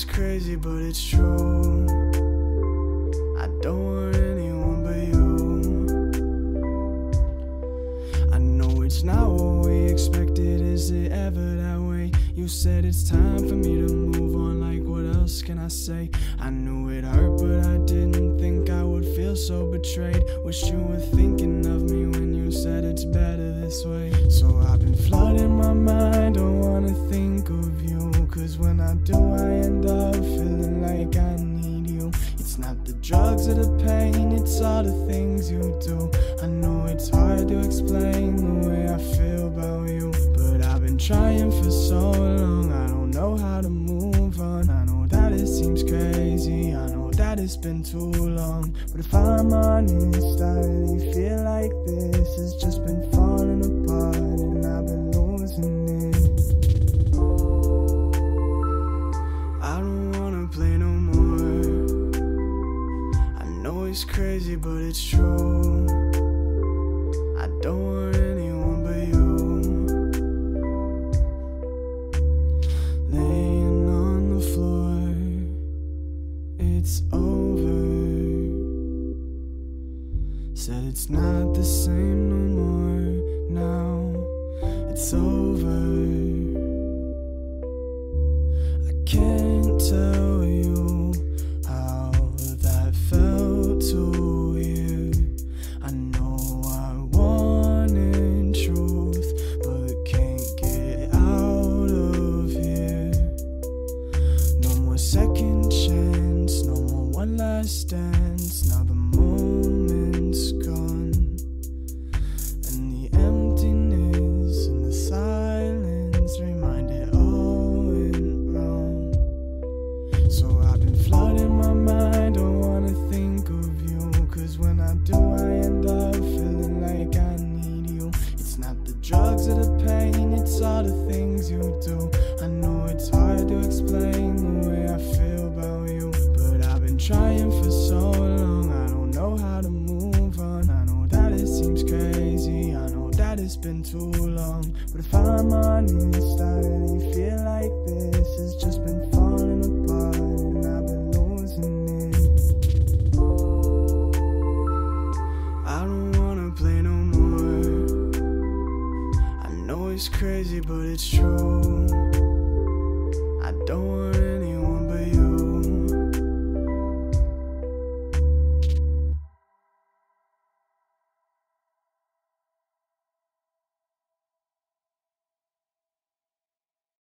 it's crazy, but it's true. I don't want anyone but you. I know it's not what we expected. Is it ever that way? You said it's time for me to move on. Like, what else can I say? I knew it hurt, but I didn't think I would feel so betrayed. Wish you were thinking of me when you said it's better this way. So I've been flooding drugs or the pain, it's all the things you do. I know it's hard to explain the way I feel about you. But I've been trying for so long, I don't know how to move on. I know that it seems crazy, I know that it's been too long. But if I'm honest, I know it's crazy, but it's true. I don't want anyone but you. Laying on the floor, it's over. Said it's not the same no more. Now it's over. I can't tell last dance. Now the moment's gone. And the emptiness and the silence remind it all went wrong. So I've been flooding my mind, don't wanna think of you. Cause when I do, I end up feeling like I need you. It's not the drugs or the pain, it's all the things you do. I know it's hard to explain been too long. But if I'm honest, I really feel like this has just been falling apart and I've been losing it. I don't wanna play no more. I know it's crazy, but it's true. I don't want